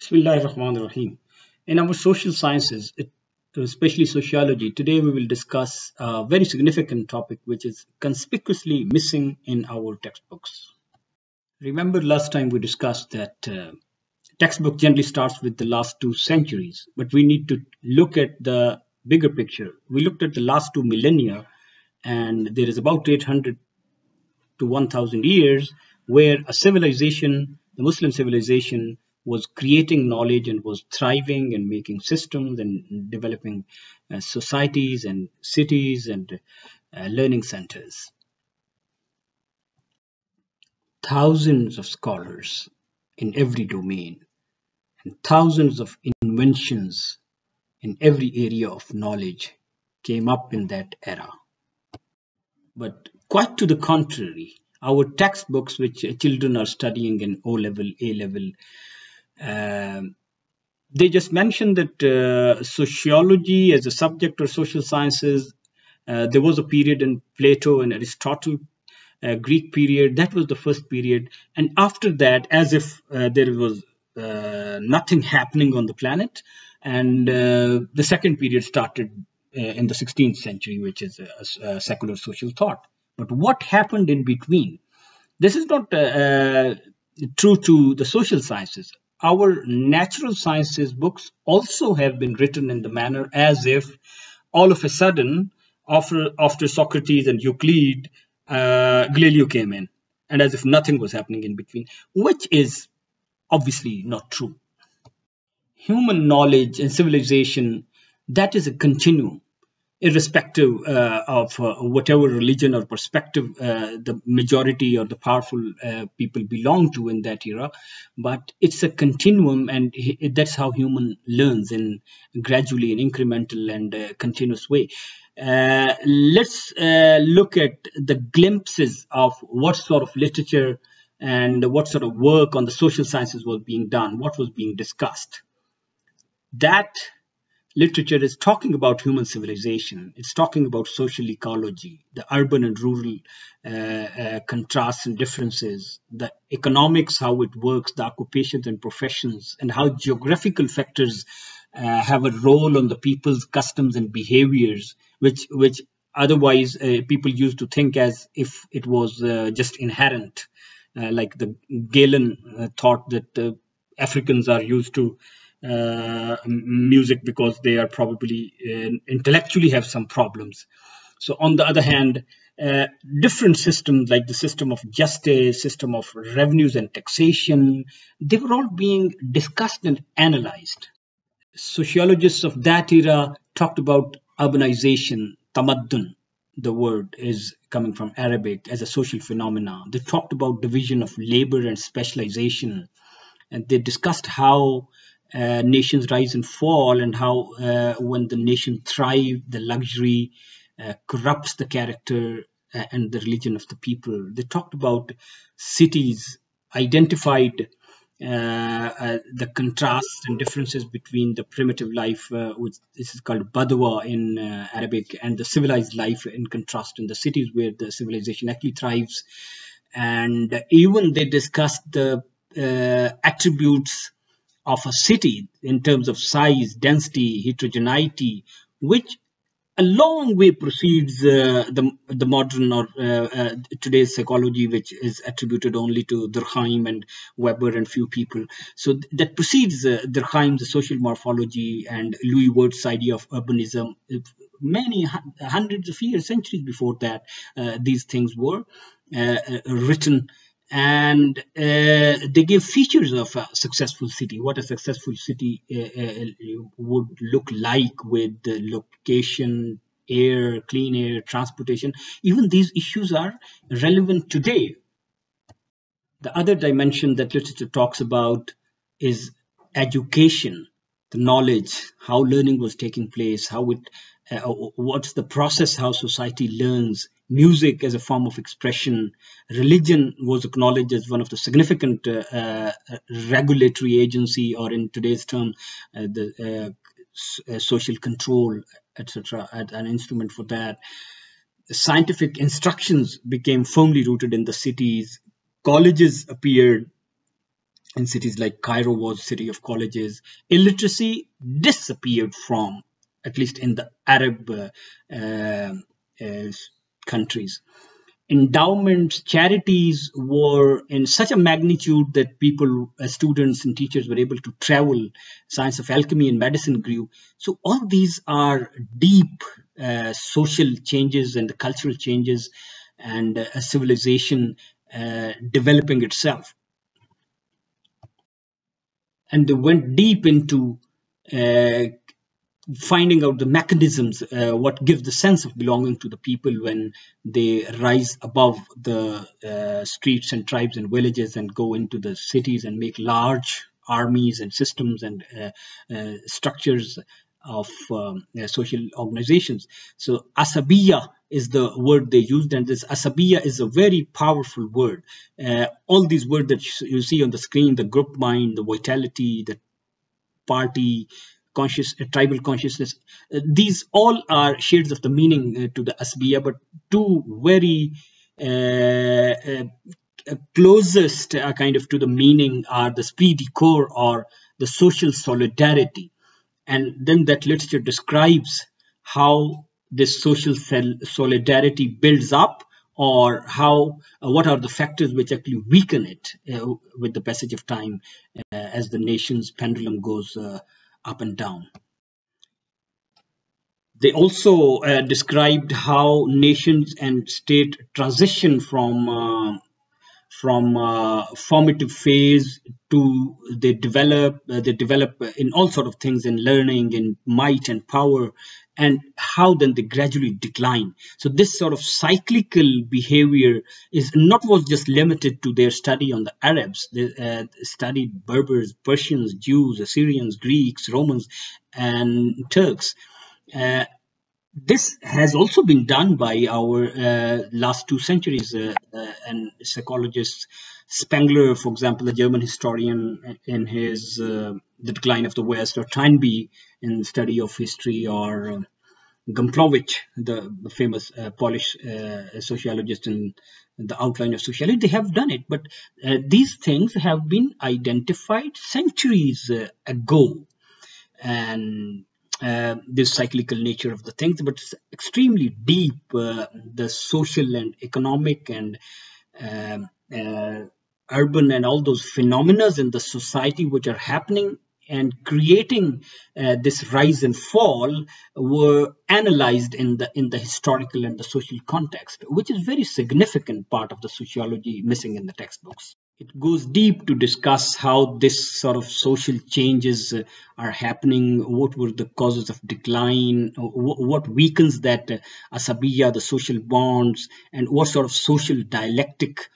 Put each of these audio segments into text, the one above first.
Bismillahirrahmanirrahim. In our social sciences, it, especially sociology, today we will discuss a very significant topic which is conspicuously missing in our textbooks. Remember last time we discussed that uh, textbook generally starts with the last two centuries, but we need to look at the bigger picture. We looked at the last two millennia, and there is about 800 to 1000 years where a civilization, the Muslim civilization, was creating knowledge and was thriving and making systems and developing uh, societies and cities and uh, learning centers. Thousands of scholars in every domain and thousands of inventions in every area of knowledge came up in that era. But quite to the contrary, our textbooks, which children are studying in O level, A level, um, they just mentioned that uh, sociology as a subject or social sciences, uh, there was a period in Plato and Aristotle, uh, Greek period, that was the first period. And after that, as if uh, there was uh, nothing happening on the planet, and uh, the second period started in the 16th century, which is a, a, secular social thought. But what happened in between? This is not true to the social sciences our natural sciences books also have been written in the manner as if all of a sudden, after, after Socrates and Euclid, uh, Galileo came in, and as if nothing was happening in between, which is obviously not true. Human knowledge and civilization, that is a continuum irrespective uh, of uh, whatever religion or perspective uh, the majority or the powerful uh, people belong to in that era. But it's a continuum and that's how human learns in gradually an incremental and uh, continuous way. Uh, let's look at the glimpses of what sort of literature and what sort of work on the social sciences was being done what was being discussed. That literature is talking about human civilization. It's talking about social ecology, the urban and rural uh, uh, contrasts and differences, the economics, how it works, the occupations and professions, and how geographical factors uh, have a role on the people's customs and behaviors, which which otherwise uh, people used to think as if it was uh, just inherent, uh, like the Galen thought that Africans are used to music because they are probably uh, intellectually have some problems. So on the other hand, uh, different systems like the system of justice, system of revenues and taxation, they were all being discussed and analyzed. Sociologists of that era talked about urbanization, tamaddun, the word is coming from Arabic as a social phenomena. They talked about division of labor and specialization, and they discussed how uh, nations rise and fall and how uh, when the nation thrive the luxury uh, corrupts the character uh, and the religion of the people. They talked about cities identified uh, the contrasts and differences between the primitive life which this is called badwa in arabic and the civilized life in contrast in the cities where the civilization actually thrives. And even they discussed the attributes of a city in terms of size, density, heterogeneity, which a long way precedes uh, the, the modern or uh, uh, today's psychology, which is attributed only to Durkheim and Weber and few people. So th that precedes uh, Durkheim, social morphology, and Louis Wirth's idea of urbanism. Many hundreds of years, centuries before that, uh, these things were written and uh, they give features of a successful city what a successful city uh, uh, would look like with the location air clean air transportation. Even these issues are relevant today. The other dimension that literature talks about is education the knowledge how learning was taking place how it uh, what's the process how society learns? Music as a form of expression. Religion was acknowledged as one of the significant uh, uh, regulatory agency or in today's term uh, the uh, social control etc an instrument for that. Scientific instructions became firmly rooted in the cities. Colleges appeared in cities like Cairo was city of colleges. Illiteracy disappeared from, at least in the Arab uh, uh, countries. Endowments, charities were in such a magnitude that people, uh, students and teachers were able to travel. Science of alchemy and medicine grew. So all these are deep social changes and cultural changes and a civilization uh, developing itself and they went deep into uh, finding out the mechanisms, uh, what gives the sense of belonging to the people when they rise above the uh, streets and tribes and villages and go into the cities and make large armies and systems and uh, uh, structures of um, uh, social organizations. So asabiya is the word they used, and this asabiya is a very powerful word. Uh, all these words that you see on the screen, the group mind, the vitality, the party, conscious, uh, tribal consciousness, uh, these all are shades of the meaning uh, to the asabiya, but two very uh, closest kind of to the meaning are the esprit corps or the social solidarity. And then that literature describes how this social solidarity builds up or how uh, what are the factors which actually weaken it uh, with the passage of time uh, as the nation's pendulum goes uh, up and down. They also uh, described how nations and state transition from uh, from uh, formative phase to they develop uh, they develop in all sort of things in learning in might and power and how then they gradually decline. So this sort of cyclical behavior is not was just limited to their study on the arabs. They uh, studied berbers persians jews assyrians greeks romans and turks. Uh, this has also been done by our uh, last two centuries uh, uh, and psychologists spengler for example the german historian in his uh, the decline of the west or Toynbee in the study of history or uh, Gumplowicz, the, famous uh, Polish sociologist in the outline of sociology, they have done it. But these things have been identified centuries ago. And uh, this cyclical nature of the things, but it's extremely deep, uh, the social and economic and um, uh, urban and all those phenomena in the society which are happening and creating uh, this rise and fall were analyzed in the in the historical and the social context, which is very significant part of the sociology missing in the textbooks. It goes deep to discuss how this sort of social changes uh, are happening, what were the causes of decline, what weakens that uh, asabiya, the social bonds, and what sort of social dialectic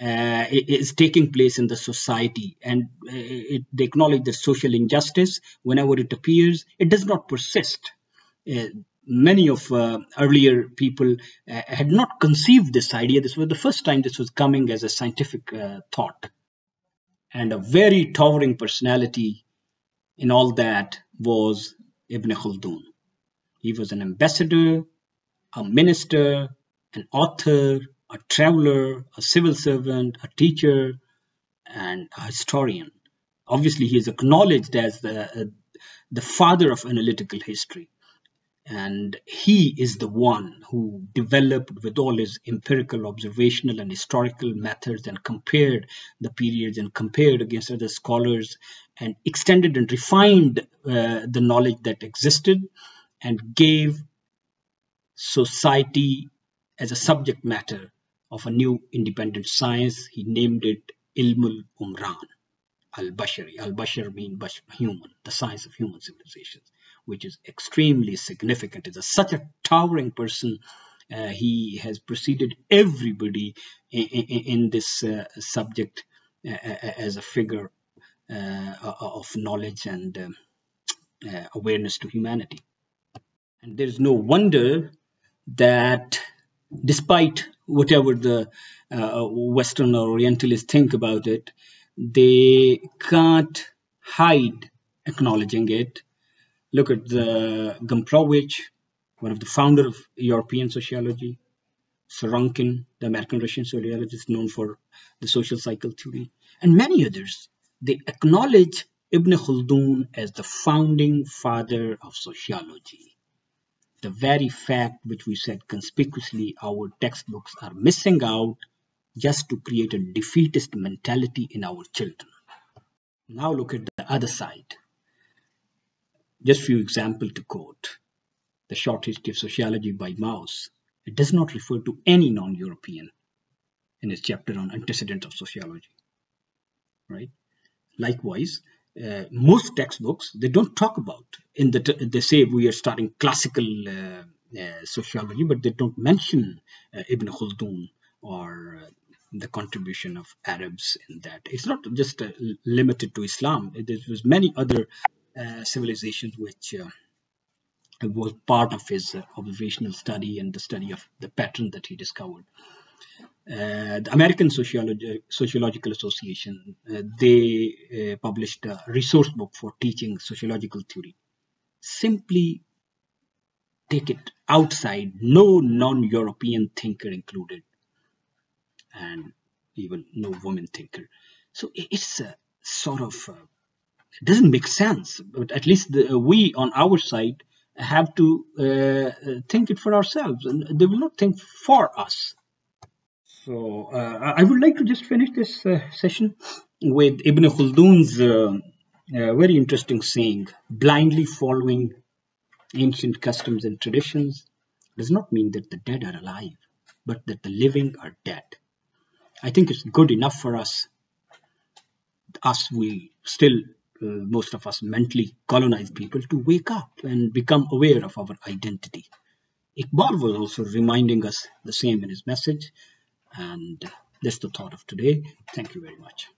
uh, is taking place in the society. And uh, it, they acknowledge that social injustice, whenever it appears, it does not persist. Uh, many of uh, earlier people uh, had not conceived this idea. This was the first time this was coming as a scientific uh, thought. And a very towering personality in all that was Ibn Khaldun. He was an ambassador, a minister, an author, a traveler, a civil servant, a teacher, and a historian. Obviously, he is acknowledged as the, uh, the father of analytical history and he is the one who developed with all his empirical observational and historical methods and compared the periods and compared against other scholars and extended and refined uh, the knowledge that existed and gave society as a subject matter of a new independent science he named it ilmul umran al-bashari al-bashar means human the science of human civilizations which is extremely significant. Is such a towering person. Uh, he has preceded everybody in, in, in this uh, subject uh, uh as a figure uh, of knowledge and um, uh, awareness to humanity. And there is no wonder that despite whatever the uh, Western or Orientalists think about it, they can't hide acknowledging it Look at the Gumplowicz, one of the founder of European sociology, Sorokin, the American Russian sociologist known for the social cycle theory, and many others. they acknowledge Ibn Khaldun as the founding father of sociology. The very fact which we said conspicuously our textbooks are missing out just to create a defeatist mentality in our children. Now look at the other side. Just few examples to quote. The Short History of Sociology by Maus. It does not refer to any non-European in its chapter on antecedents of sociology. Right? Likewise, uh, most textbooks they don't talk about in the they say we are starting classical uh, uh, sociology, but they don't mention uh, Ibn Khaldun or uh, the contribution of Arabs in that. It's not just uh, limited to Islam. There was many other civilizations which was part of his observational study and the study of the pattern that he discovered. Uh, the American Sociological Association, uh, they uh, published a resource book for teaching sociological theory. Simply take it outside, no non-European thinker included, and even no woman thinker. So it's a sort of, uh, it doesn't make sense, but at least the, we on our side have to uh, think it for ourselves, and they will not think for us. So uh, I would like to just finish this uh, session with Ibn Khaldun's uh, very interesting saying, blindly following ancient customs and traditions does not mean that the dead are alive, but that the living are dead. I think it's good enough for us, us we still, uh, most of us mentally colonized people, to wake up and become aware of our identity. Iqbal was also reminding us the same in his message. And that's the thought of today. Thank you very much.